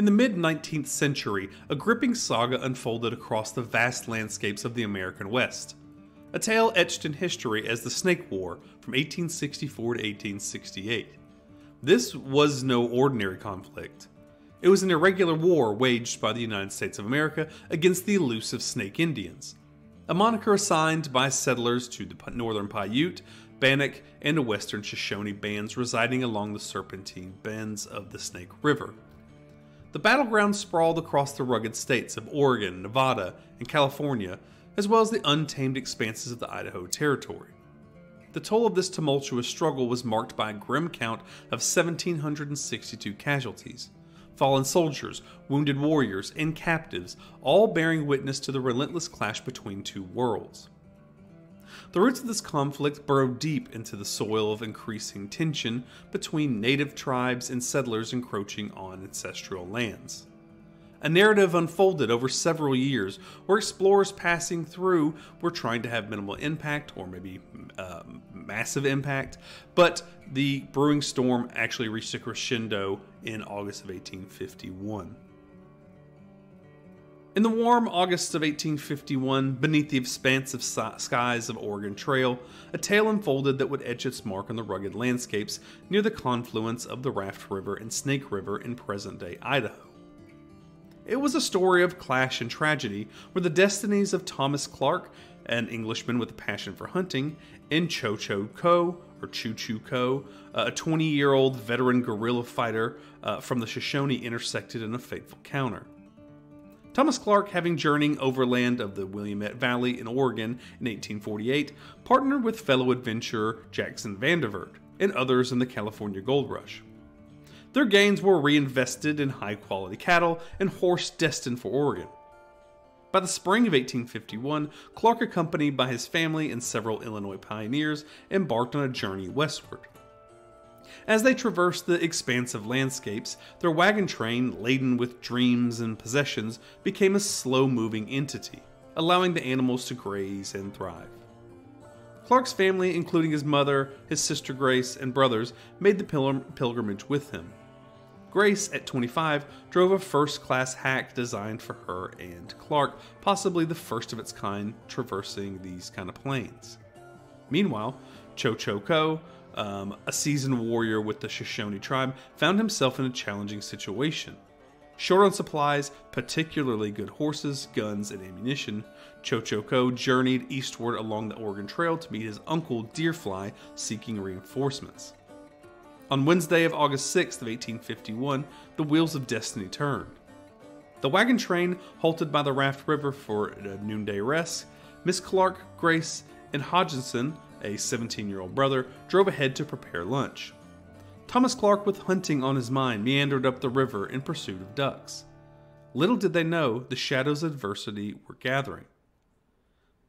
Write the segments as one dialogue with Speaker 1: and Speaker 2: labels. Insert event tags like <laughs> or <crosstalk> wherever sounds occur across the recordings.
Speaker 1: In the mid 19th century, a gripping saga unfolded across the vast landscapes of the American West. A tale etched in history as the Snake War from 1864 to 1868. This was no ordinary conflict. It was an irregular war waged by the United States of America against the elusive Snake Indians, a moniker assigned by settlers to the northern Paiute, Bannock, and the western Shoshone bands residing along the serpentine bends of the Snake River. The battleground sprawled across the rugged states of Oregon, Nevada, and California, as well as the untamed expanses of the Idaho Territory. The toll of this tumultuous struggle was marked by a grim count of 1,762 casualties fallen soldiers, wounded warriors, and captives, all bearing witness to the relentless clash between two worlds. The roots of this conflict burrowed deep into the soil of increasing tension between native tribes and settlers encroaching on ancestral lands. A narrative unfolded over several years where explorers passing through were trying to have minimal impact or maybe uh, massive impact, but the brewing storm actually reached a crescendo in August of 1851. In the warm August of 1851, beneath the expansive skies of Oregon Trail, a tale unfolded that would etch its mark on the rugged landscapes near the confluence of the Raft River and Snake River in present day Idaho. It was a story of clash and tragedy where the destinies of Thomas Clark, an Englishman with a passion for hunting, and Cho Cho Ko, or Chu Chu Ko, a 20 year old veteran guerrilla fighter uh, from the Shoshone, intersected in a fateful counter. Thomas Clark, having journeyed overland of the Willamette Valley in Oregon in 1848, partnered with fellow adventurer Jackson Vandervert and others in the California Gold Rush. Their gains were reinvested in high quality cattle and horse destined for Oregon. By the spring of 1851, Clark, accompanied by his family and several Illinois pioneers, embarked on a journey westward. As they traversed the expansive landscapes, their wagon train, laden with dreams and possessions, became a slow moving entity, allowing the animals to graze and thrive. Clark's family, including his mother, his sister Grace, and brothers, made the pilgrimage with him. Grace, at 25, drove a first class hack designed for her and Clark, possibly the first of its kind traversing these kind of plains. Meanwhile, Cho Cho Ko, um, a seasoned warrior with the Shoshone tribe, found himself in a challenging situation. Short on supplies, particularly good horses, guns, and ammunition, Cho Cho journeyed eastward along the Oregon Trail to meet his uncle Deerfly seeking reinforcements. On Wednesday of August 6th of 1851, the wheels of destiny turned. The wagon train halted by the Raft River for a noonday rest. Miss Clark, Grace, and Hodgson, a 17-year-old brother, drove ahead to prepare lunch. Thomas Clark, with hunting on his mind, meandered up the river in pursuit of ducks. Little did they know the shadows of adversity were gathering.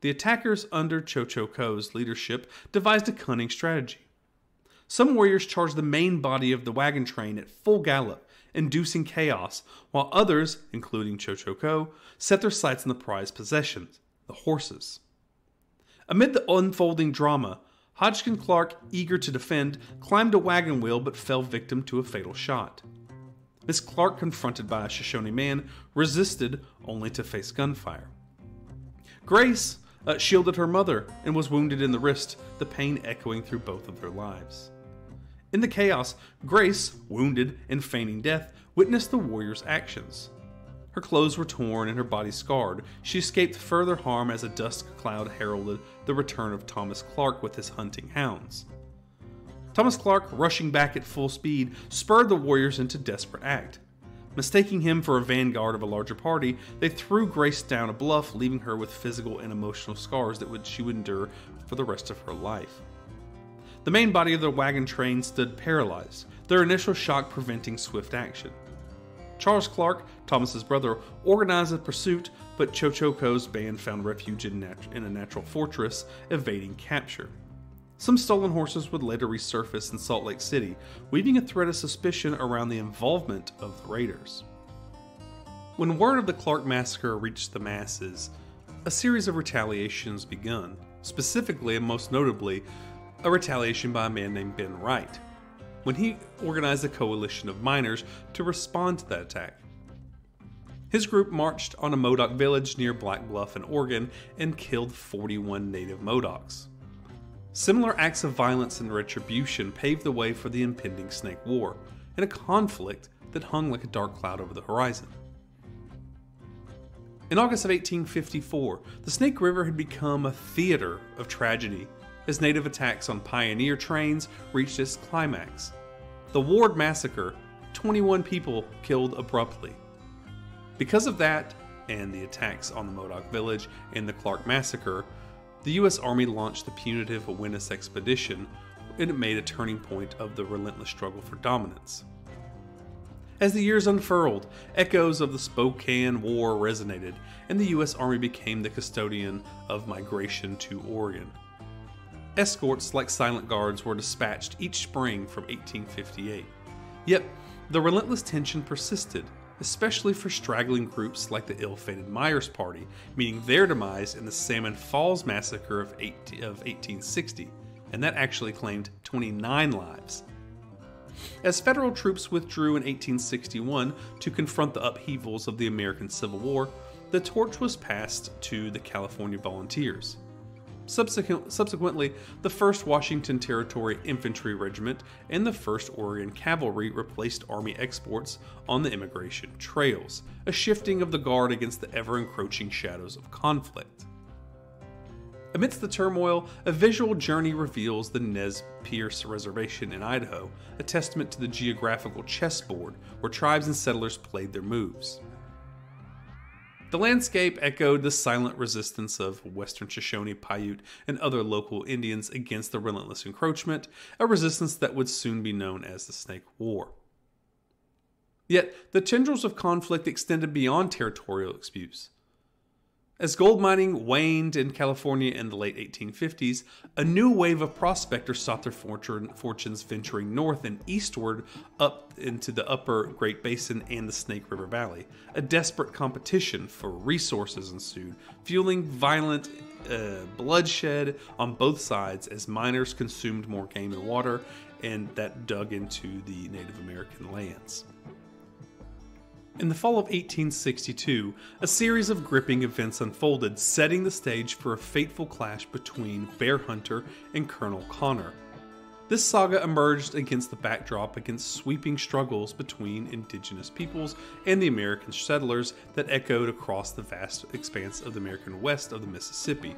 Speaker 1: The attackers under Cho Cho Ko's leadership devised a cunning strategy. Some warriors charged the main body of the wagon train at full gallop, inducing chaos, while others, including Cho Cho Ko, set their sights on the prized possessions, the horses. Amid the unfolding drama, Hodgkin Clark, eager to defend, climbed a wagon wheel but fell victim to a fatal shot. Miss Clark, confronted by a Shoshone man, resisted only to face gunfire. Grace uh, shielded her mother and was wounded in the wrist, the pain echoing through both of their lives. In the chaos, Grace, wounded and feigning death, witnessed the warrior's actions. Her clothes were torn and her body scarred. She escaped further harm as a dusk cloud heralded the return of Thomas Clark with his hunting hounds. Thomas Clark, rushing back at full speed, spurred the warriors into desperate act. Mistaking him for a vanguard of a larger party, they threw Grace down a bluff, leaving her with physical and emotional scars that would, she would endure for the rest of her life. The main body of the wagon train stood paralyzed, their initial shock preventing swift action. Charles Clark, Thomas's brother, organized a pursuit, but Cho Cho band found refuge in, nat- in a natural fortress, evading capture. Some stolen horses would later resurface in Salt Lake City, weaving a thread of suspicion around the involvement of the raiders. When word of the Clark massacre reached the masses, a series of retaliations begun, specifically and most notably a retaliation by a man named Ben Wright, when he organized a coalition of miners to respond to that attack. His group marched on a Modoc village near Black Bluff in Oregon and killed 41 native Modocs. Similar acts of violence and retribution paved the way for the impending Snake War, in a conflict that hung like a dark cloud over the horizon. In August of 1854, the Snake River had become a theater of tragedy as native attacks on pioneer trains reached its climax. The Ward Massacre, 21 people killed abruptly. Because of that, and the attacks on the Modoc village and the Clark Massacre, the U.S. Army launched the punitive Winnas Expedition, and it made a turning point of the relentless struggle for dominance. As the years unfurled, echoes of the Spokane War resonated, and the U.S. Army became the custodian of migration to Oregon. Escorts like silent guards were dispatched each spring from 1858. Yet, the relentless tension persisted, especially for straggling groups like the ill fated Myers Party, meeting their demise in the Salmon Falls Massacre of, 18, of 1860, and that actually claimed 29 lives. As federal troops withdrew in 1861 to confront the upheavals of the American Civil War, the torch was passed to the California Volunteers. Subsequent, subsequently, the 1st Washington Territory Infantry Regiment and the 1st Oregon Cavalry replaced Army exports on the immigration trails, a shifting of the guard against the ever encroaching shadows of conflict. Amidst the turmoil, a visual journey reveals the Nez Perce Reservation in Idaho, a testament to the geographical chessboard where tribes and settlers played their moves. The landscape echoed the silent resistance of Western Shoshone, Paiute, and other local Indians against the relentless encroachment, a resistance that would soon be known as the Snake War. Yet, the tendrils of conflict extended beyond territorial disputes. As gold mining waned in California in the late 1850s, a new wave of prospectors sought their fortunes venturing north and eastward up into the upper Great Basin and the Snake River Valley. A desperate competition for resources ensued, fueling violent uh, bloodshed on both sides as miners consumed more game and water, and that dug into the Native American lands. In the fall of 1862, a series of gripping events unfolded, setting the stage for a fateful clash between Bear Hunter and Colonel Connor. This saga emerged against the backdrop against sweeping struggles between indigenous peoples and the American settlers that echoed across the vast expanse of the American west of the Mississippi.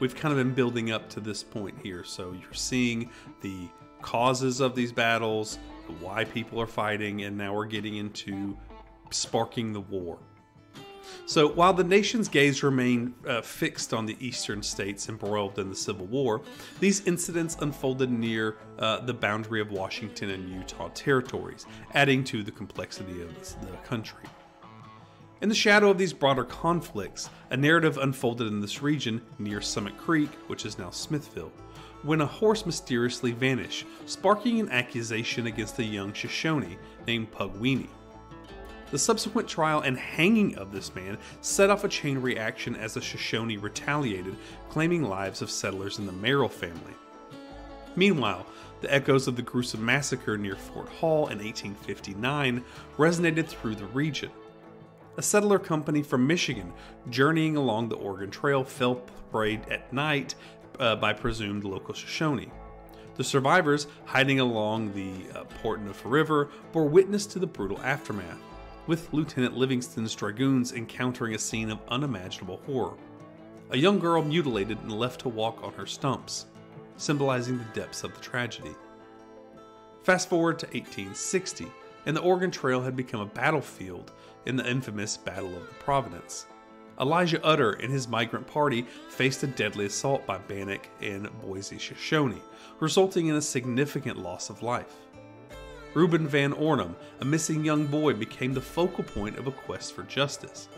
Speaker 1: We've kind of been building up to this point here, so you're seeing the causes of these battles, why people are fighting, and now we're getting into sparking the war. So while the nation's gaze remained uh, fixed on the eastern states embroiled in the Civil War, these incidents unfolded near uh, the boundary of Washington and Utah territories, adding to the complexity of the country. In the shadow of these broader conflicts, a narrative unfolded in this region near Summit Creek, which is now Smithfield, when a horse mysteriously vanished, sparking an accusation against a young Shoshone named Pugweenie. The subsequent trial and hanging of this man set off a chain reaction as the Shoshone retaliated, claiming lives of settlers in the Merrill family. Meanwhile, the echoes of the gruesome massacre near Fort Hall in 1859 resonated through the region. A settler company from Michigan journeying along the Oregon Trail fell prey at night uh, by presumed local Shoshone. The survivors, hiding along the uh, Portneuf River, bore witness to the brutal aftermath with Lieutenant Livingston's dragoons encountering a scene of unimaginable horror. A young girl mutilated and left to walk on her stumps, symbolizing the depths of the tragedy. Fast forward to 1860, and the Oregon Trail had become a battlefield in the infamous Battle of the Providence. Elijah Utter and his migrant party faced a deadly assault by Bannock and Boise Shoshone, resulting in a significant loss of life. Reuben Van Ornum, a missing young boy, became the focal point of a quest for justice.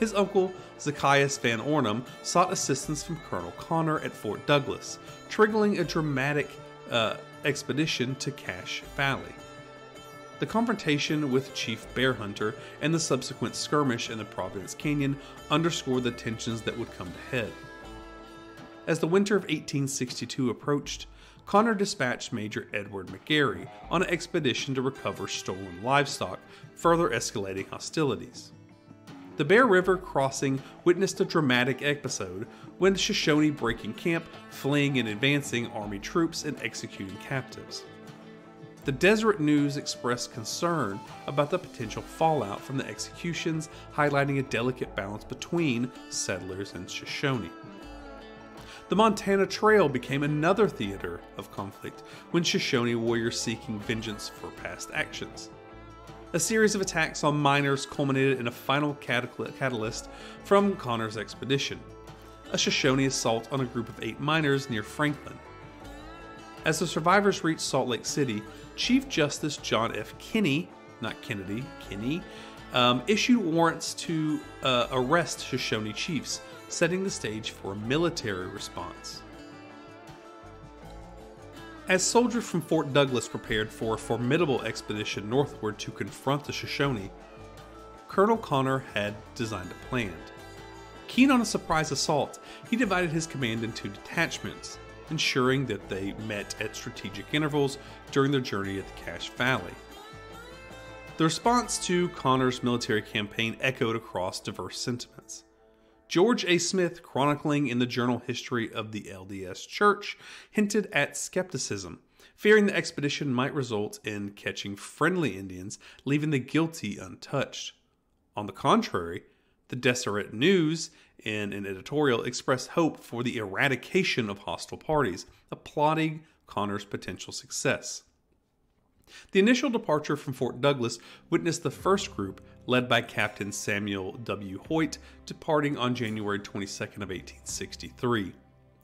Speaker 1: His uncle, Zacchaeus Van Ornum, sought assistance from Colonel Connor at Fort Douglas, triggering a dramatic uh, expedition to Cache Valley. The confrontation with Chief Bear Hunter and the subsequent skirmish in the Providence Canyon underscore the tensions that would come to head. As the winter of 1862 approached, Connor dispatched Major Edward McGarry on an expedition to recover stolen livestock, further escalating hostilities. The Bear River crossing witnessed a dramatic episode when the Shoshone breaking camp, fleeing and advancing Army troops, and executing captives. The Deseret News expressed concern about the potential fallout from the executions, highlighting a delicate balance between settlers and Shoshone. The Montana Trail became another theater of conflict when Shoshone warriors seeking vengeance for past actions. A series of attacks on miners culminated in a final catalyst from Connor's expedition a Shoshone assault on a group of eight miners near Franklin. As the survivors reached Salt Lake City, Chief Justice John F. Kinney, not Kennedy, Kinney, um, issued warrants to uh, arrest Shoshone chiefs, setting the stage for a military response. As soldiers from Fort Douglas prepared for a formidable expedition northward to confront the Shoshone, Colonel Connor had designed a plan. Keen on a surprise assault, he divided his command into detachments, ensuring that they met at strategic intervals during their journey at the Cache Valley. The response to Connor's military campaign echoed across diverse sentiments. George A. Smith, chronicling in the journal history of the LDS Church, hinted at skepticism, fearing the expedition might result in catching friendly Indians, leaving the guilty untouched. On the contrary, the Deseret News, in an editorial, expressed hope for the eradication of hostile parties, applauding Connor's potential success. The initial departure from Fort Douglas witnessed the first group, led by Captain Samuel W. Hoyt, departing on January 22nd of 1863.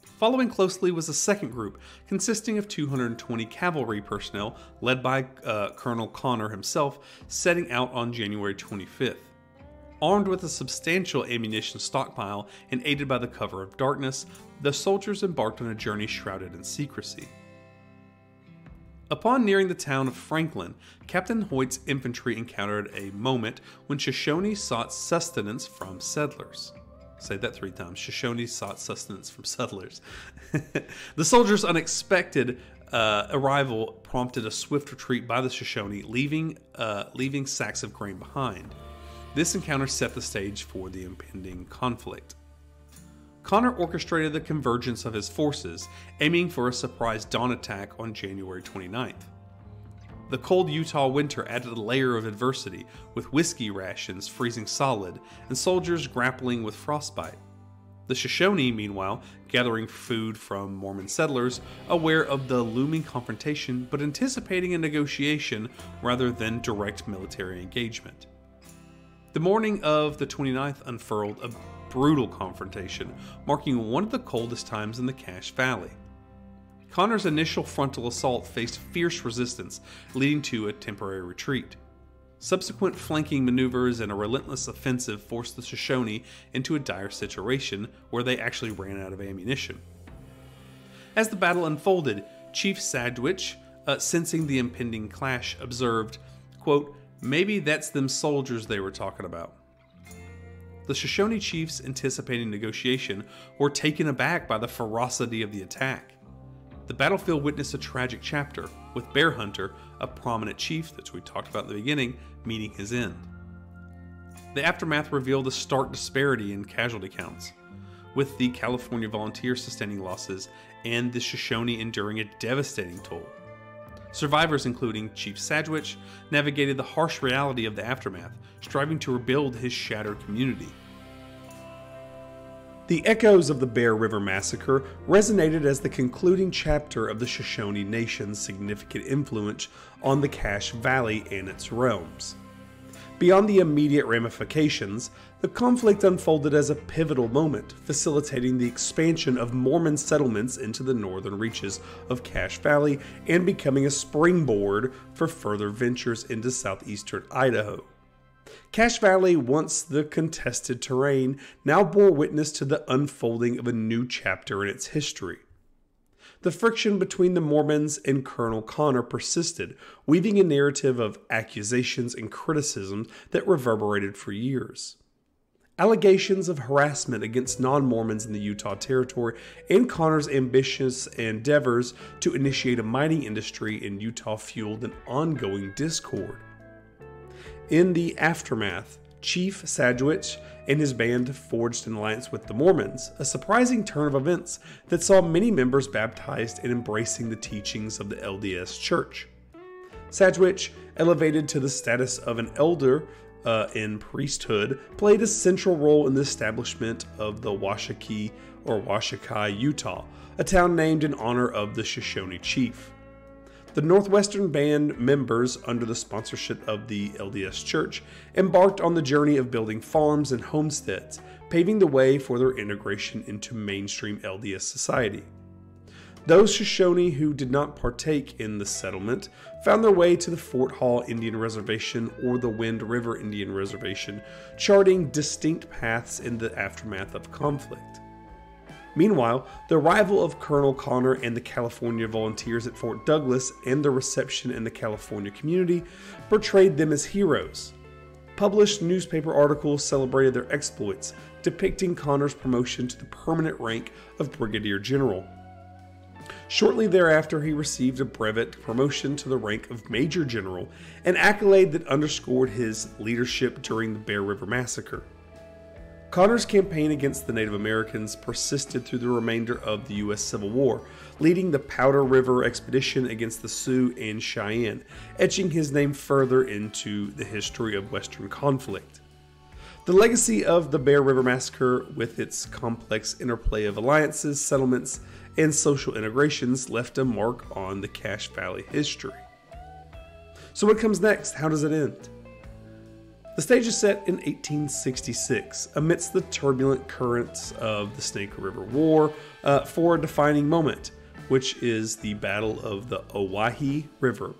Speaker 1: Following closely was a second group, consisting of 220 cavalry personnel, led by uh, Colonel Connor himself, setting out on January 25th. Armed with a substantial ammunition stockpile and aided by the cover of darkness, the soldiers embarked on a journey shrouded in secrecy. Upon nearing the town of Franklin, Captain Hoyt's infantry encountered a moment when Shoshone sought sustenance from settlers. Say that three times. Shoshone sought sustenance from settlers. <laughs> the soldiers' unexpected uh, arrival prompted a swift retreat by the Shoshone, leaving uh, leaving sacks of grain behind. This encounter set the stage for the impending conflict. Connor orchestrated the convergence of his forces, aiming for a surprise dawn attack on January 29th. The cold Utah winter added a layer of adversity, with whiskey rations freezing solid and soldiers grappling with frostbite. The Shoshone, meanwhile, gathering food from Mormon settlers, aware of the looming confrontation but anticipating a negotiation rather than direct military engagement. The morning of the 29th unfurled a brutal confrontation, marking one of the coldest times in the Cache Valley. Connor's initial frontal assault faced fierce resistance, leading to a temporary retreat. Subsequent flanking maneuvers and a relentless offensive forced the Shoshone into a dire situation where they actually ran out of ammunition. As the battle unfolded, Chief Sagwitch, uh, sensing the impending clash, observed, quote, Maybe that's them soldiers they were talking about. The Shoshone chiefs, anticipating negotiation, were taken aback by the ferocity of the attack. The battlefield witnessed a tragic chapter, with Bear Hunter, a prominent chief that we talked about in the beginning, meeting his end. The aftermath revealed a stark disparity in casualty counts, with the California volunteers sustaining losses and the Shoshone enduring a devastating toll. Survivors, including Chief Sagwitch, navigated the harsh reality of the aftermath, striving to rebuild his shattered community. The echoes of the Bear River Massacre resonated as the concluding chapter of the Shoshone Nation's significant influence on the Cache Valley and its realms. Beyond the immediate ramifications, the conflict unfolded as a pivotal moment, facilitating the expansion of Mormon settlements into the northern reaches of Cache Valley and becoming a springboard for further ventures into southeastern Idaho. Cache Valley, once the contested terrain, now bore witness to the unfolding of a new chapter in its history. The friction between the Mormons and Colonel Connor persisted, weaving a narrative of accusations and criticisms that reverberated for years. Allegations of harassment against non Mormons in the Utah Territory and Connor's ambitious endeavors to initiate a mining industry in Utah fueled an ongoing discord. In the aftermath, Chief Sagwitch and his band forged an alliance with the Mormons, a surprising turn of events that saw many members baptized and embracing the teachings of the LDS Church. Sagwitch, elevated to the status of an elder uh, in priesthood, played a central role in the establishment of the Washakie or Washakie, Utah, a town named in honor of the Shoshone chief. The Northwestern Band members, under the sponsorship of the LDS Church, embarked on the journey of building farms and homesteads, paving the way for their integration into mainstream LDS society. Those Shoshone who did not partake in the settlement found their way to the Fort Hall Indian Reservation or the Wind River Indian Reservation, charting distinct paths in the aftermath of conflict. Meanwhile, the arrival of Colonel Connor and the California volunteers at Fort Douglas and their reception in the California community portrayed them as heroes. Published newspaper articles celebrated their exploits, depicting Connor's promotion to the permanent rank of Brigadier General. Shortly thereafter, he received a brevet promotion to the rank of Major General, an accolade that underscored his leadership during the Bear River Massacre. Connor's campaign against the Native Americans persisted through the remainder of the U.S. Civil War, leading the Powder River expedition against the Sioux and Cheyenne, etching his name further into the history of Western conflict. The legacy of the Bear River Massacre, with its complex interplay of alliances, settlements, and social integrations, left a mark on the Cache Valley history. So, what comes next? How does it end? The stage is set in 1866 amidst the turbulent currents of the Snake River War uh, for a defining moment, which is the Battle of the Owyhee River.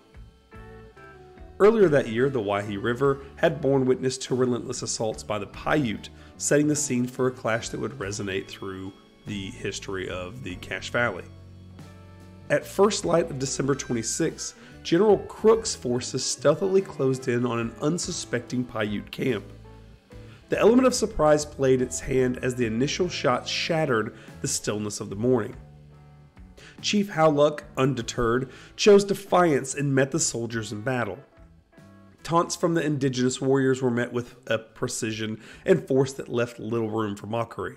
Speaker 1: Earlier that year, the Owyhee River had borne witness to relentless assaults by the Paiute, setting the scene for a clash that would resonate through the history of the Cache Valley. At first light of December 26, General Crook's forces stealthily closed in on an unsuspecting Paiute camp. The element of surprise played its hand as the initial shots shattered the stillness of the morning. Chief Howluck, undeterred, chose defiance and met the soldiers in battle. Taunts from the indigenous warriors were met with a precision and force that left little room for mockery.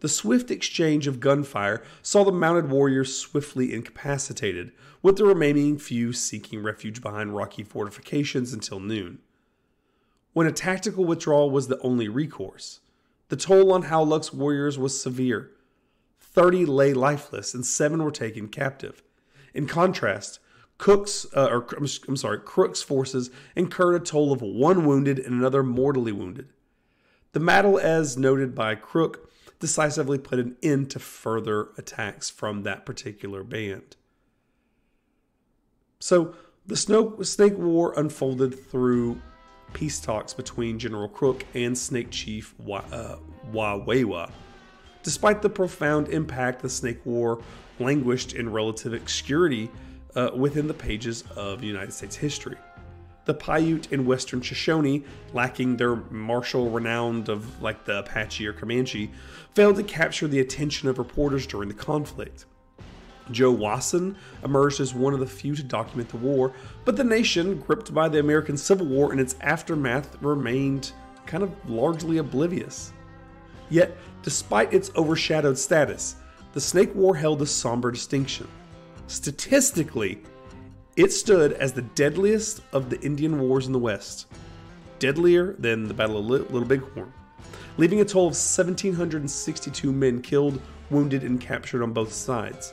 Speaker 1: The swift exchange of gunfire saw the mounted warriors swiftly incapacitated, with the remaining few seeking refuge behind rocky fortifications until noon. When a tactical withdrawal was the only recourse, the toll on Howluck's warriors was severe. Thirty lay lifeless and seven were taken captive. In contrast, Cook's, uh, or I'm sorry, Crook's forces incurred a toll of one wounded and another mortally wounded. The battle, as noted by Crook, decisively put an end to further attacks from that particular band. So the Snake War unfolded through peace talks between General Crook and Snake Chief uh, Wawewa. Despite the profound impact, the Snake War languished in relative obscurity uh, within the pages of United States history the Paiute and Western Shoshone, lacking their martial renown of like the Apache or Comanche, failed to capture the attention of reporters during the conflict. Joe Wasson emerged as one of the few to document the war, but the nation, gripped by the American Civil War and its aftermath, remained kind of largely oblivious. Yet, despite its overshadowed status, the Snake War held a somber distinction. Statistically, it stood as the deadliest of the Indian wars in the West, deadlier than the Battle of Little Bighorn, leaving a toll of 1,762 men killed, wounded, and captured on both sides.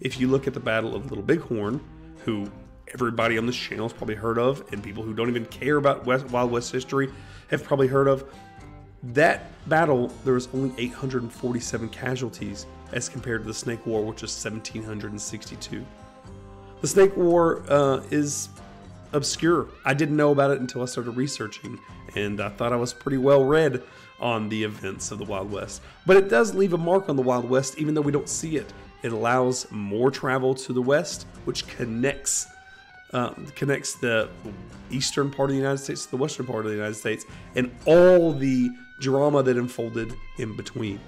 Speaker 1: If you look at the Battle of Little Bighorn, who everybody on this channel has probably heard of, and people who don't even care about West, Wild West history have probably heard of, that battle, there was only 847 casualties as compared to the Snake War, which was 1,762. The Snake War uh, is obscure. I didn't know about it until I started researching, and I thought I was pretty well read on the events of the Wild West. But it does leave a mark on the Wild West, even though we don't see it. It allows more travel to the west, which connects uh, connects the eastern part of the United States to the western part of the United States, and all the drama that unfolded in between.